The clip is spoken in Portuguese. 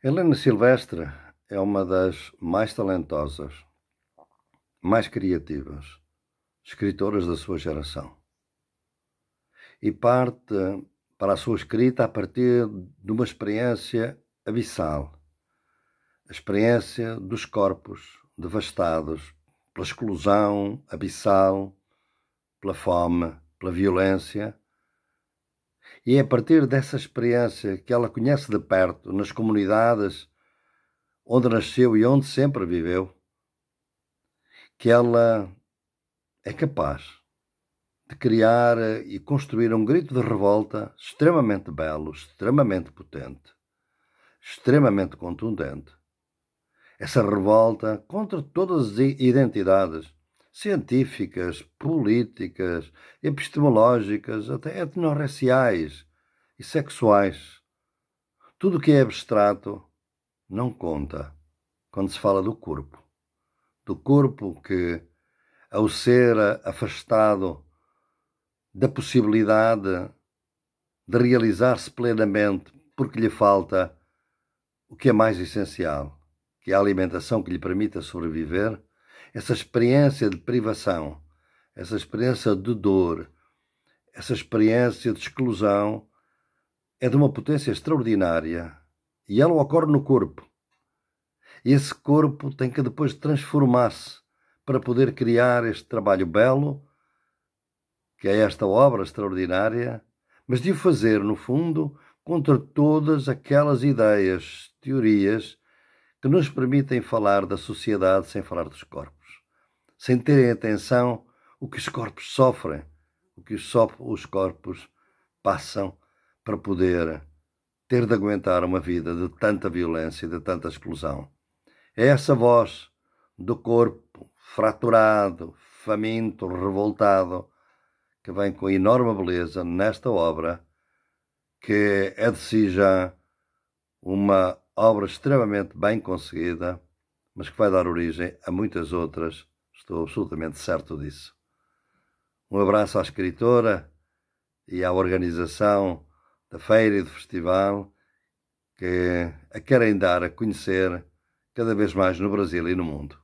Helena Silvestre é uma das mais talentosas, mais criativas escritoras da sua geração. E parte para a sua escrita a partir de uma experiência abissal, a experiência dos corpos devastados pela exclusão abissal, pela fome, pela violência e é a partir dessa experiência que ela conhece de perto, nas comunidades onde nasceu e onde sempre viveu, que ela é capaz de criar e construir um grito de revolta extremamente belo, extremamente potente, extremamente contundente. Essa revolta contra todas as identidades científicas, políticas, epistemológicas, até etnorraciais e sexuais. Tudo o que é abstrato não conta quando se fala do corpo. Do corpo que, ao ser afastado da possibilidade de realizar-se plenamente porque lhe falta o que é mais essencial, que é a alimentação que lhe permita sobreviver, essa experiência de privação, essa experiência de dor, essa experiência de exclusão é de uma potência extraordinária e ela ocorre no corpo. E esse corpo tem que depois transformar-se para poder criar este trabalho belo, que é esta obra extraordinária, mas de o fazer, no fundo, contra todas aquelas ideias, teorias que nos permitem falar da sociedade sem falar dos corpos sem terem atenção o que os corpos sofrem, o que os corpos passam para poder ter de aguentar uma vida de tanta violência e de tanta exclusão. É essa voz do corpo fraturado, faminto, revoltado, que vem com enorme beleza nesta obra, que é de si já uma obra extremamente bem conseguida, mas que vai dar origem a muitas outras Estou absolutamente certo disso. Um abraço à escritora e à organização da feira e do festival que a querem dar a conhecer cada vez mais no Brasil e no mundo.